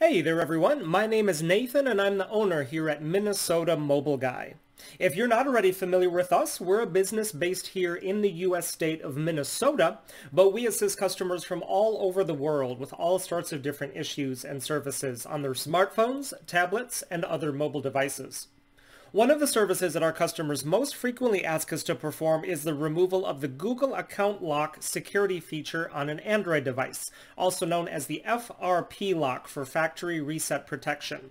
Hey there everyone, my name is Nathan and I'm the owner here at Minnesota Mobile Guy. If you're not already familiar with us, we're a business based here in the U.S. state of Minnesota, but we assist customers from all over the world with all sorts of different issues and services on their smartphones, tablets, and other mobile devices. One of the services that our customers most frequently ask us to perform is the removal of the Google Account Lock security feature on an Android device, also known as the FRP lock for factory reset protection.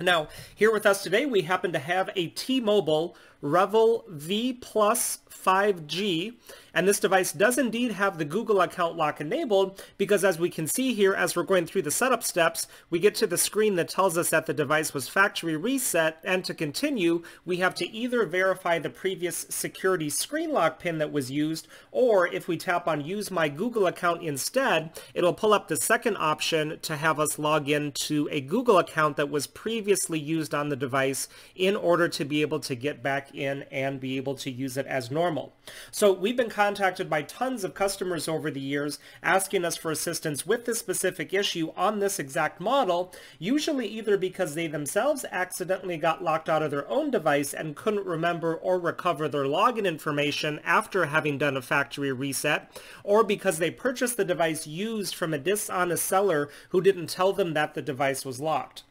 Now, here with us today, we happen to have a T-Mobile Revel V Plus 5G. And this device does indeed have the Google account lock enabled because as we can see here, as we're going through the setup steps, we get to the screen that tells us that the device was factory reset. And to continue, we have to either verify the previous security screen lock pin that was used, or if we tap on use my Google account instead, it'll pull up the second option to have us log in to a Google account that was previously used on the device in order to be able to get back in and be able to use it as normal. So we've been contacted by tons of customers over the years asking us for assistance with this specific issue on this exact model, usually either because they themselves accidentally got locked out of their own device and couldn't remember or recover their login information after having done a factory reset, or because they purchased the device used from a dishonest seller who didn't tell them that the device was locked.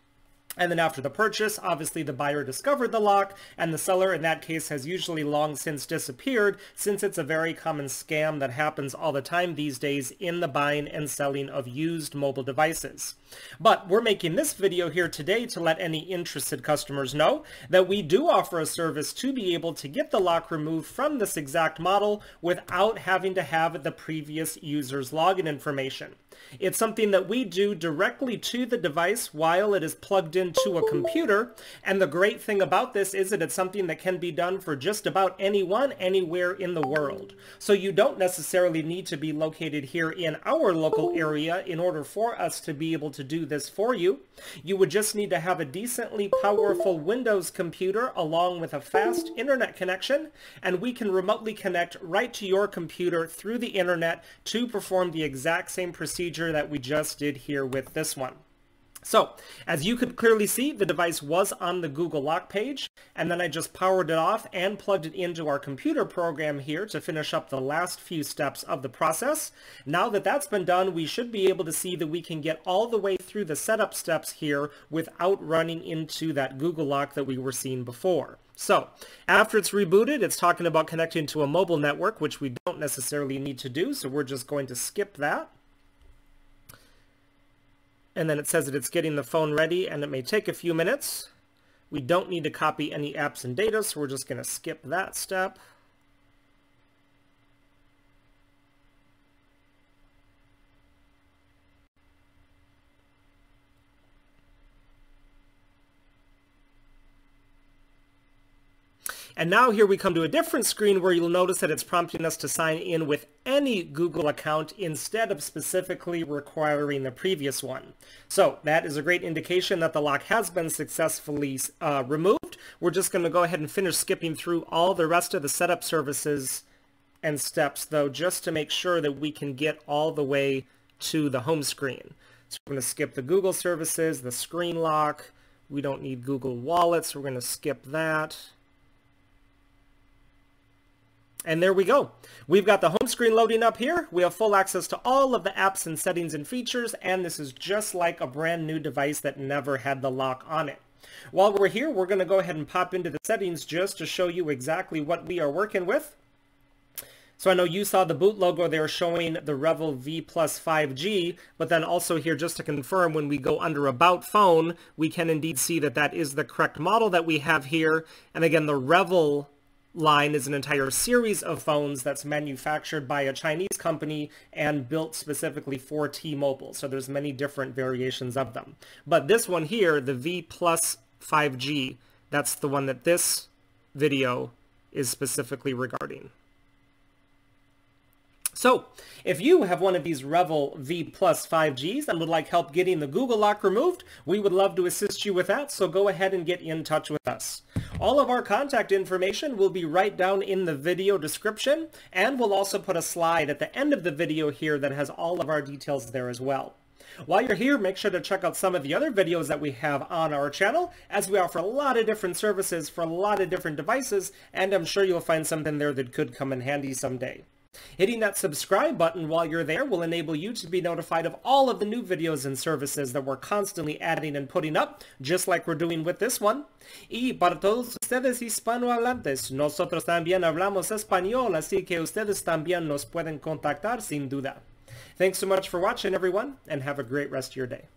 And then after the purchase, obviously the buyer discovered the lock, and the seller in that case has usually long since disappeared, since it's a very common scam that happens all the time these days in the buying and selling of used mobile devices. But we're making this video here today to let any interested customers know that we do offer a service to be able to get the lock removed from this exact model without having to have the previous user's login information. It's something that we do directly to the device while it is plugged into a computer. And the great thing about this is that it's something that can be done for just about anyone anywhere in the world. So you don't necessarily need to be located here in our local area in order for us to be able to do this for you. You would just need to have a decently powerful Windows computer along with a fast internet connection, and we can remotely connect right to your computer through the internet to perform the exact same procedure that we just did here with this one. So, as you could clearly see, the device was on the Google Lock page, and then I just powered it off and plugged it into our computer program here to finish up the last few steps of the process. Now that that's been done, we should be able to see that we can get all the way through the setup steps here without running into that Google Lock that we were seeing before. So, after it's rebooted, it's talking about connecting to a mobile network, which we don't necessarily need to do, so we're just going to skip that and then it says that it's getting the phone ready and it may take a few minutes. We don't need to copy any apps and data, so we're just going to skip that step. And now here we come to a different screen where you'll notice that it's prompting us to sign in with any Google account instead of specifically requiring the previous one. So that is a great indication that the lock has been successfully uh, removed. We're just going to go ahead and finish skipping through all the rest of the setup services and steps though, just to make sure that we can get all the way to the home screen. So we're going to skip the Google services, the screen lock. We don't need Google Wallet, so we're going to skip that. And there we go. We've got the home screen loading up here. We have full access to all of the apps and settings and features, and this is just like a brand new device that never had the lock on it. While we're here, we're going to go ahead and pop into the settings just to show you exactly what we are working with. So I know you saw the boot logo there showing the Revel V Plus 5G, but then also here just to confirm when we go under About Phone, we can indeed see that that is the correct model that we have here. And again, the Revel line is an entire series of phones that's manufactured by a Chinese company and built specifically for T-Mobile. So there's many different variations of them. But this one here, the V Plus 5G, that's the one that this video is specifically regarding. So, if you have one of these Revel V Plus 5Gs and would like help getting the Google lock removed, we would love to assist you with that, so go ahead and get in touch with us. All of our contact information will be right down in the video description, and we'll also put a slide at the end of the video here that has all of our details there as well. While you're here, make sure to check out some of the other videos that we have on our channel, as we offer a lot of different services for a lot of different devices, and I'm sure you'll find something there that could come in handy someday. Hitting that subscribe button while you're there will enable you to be notified of all of the new videos and services that we're constantly adding and putting up, just like we're doing with this one. Y para todos ustedes hispanohablantes, nosotros también hablamos español, así que ustedes también nos pueden contactar sin duda. Thanks so much for watching everyone, and have a great rest of your day.